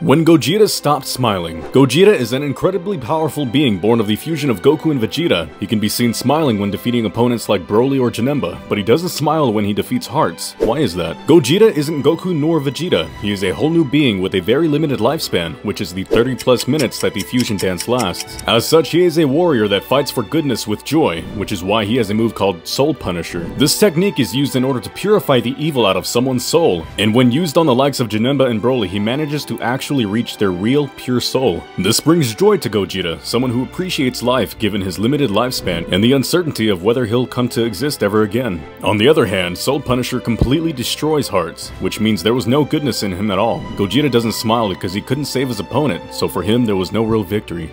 When Gogeta stopped smiling. Gogeta is an incredibly powerful being born of the fusion of Goku and Vegeta. He can be seen smiling when defeating opponents like Broly or Janemba, but he doesn't smile when he defeats Hearts. Why is that? Gogeta isn't Goku nor Vegeta. He is a whole new being with a very limited lifespan, which is the 30 plus minutes that the fusion dance lasts. As such, he is a warrior that fights for goodness with joy, which is why he has a move called Soul Punisher. This technique is used in order to purify the evil out of someone's soul, and when used on the likes of Janemba and Broly, he manages to actually actually reach their real, pure soul. This brings joy to Gogeta, someone who appreciates life given his limited lifespan and the uncertainty of whether he'll come to exist ever again. On the other hand, Soul Punisher completely destroys Hearts, which means there was no goodness in him at all. Gogeta doesn't smile because he couldn't save his opponent, so for him there was no real victory.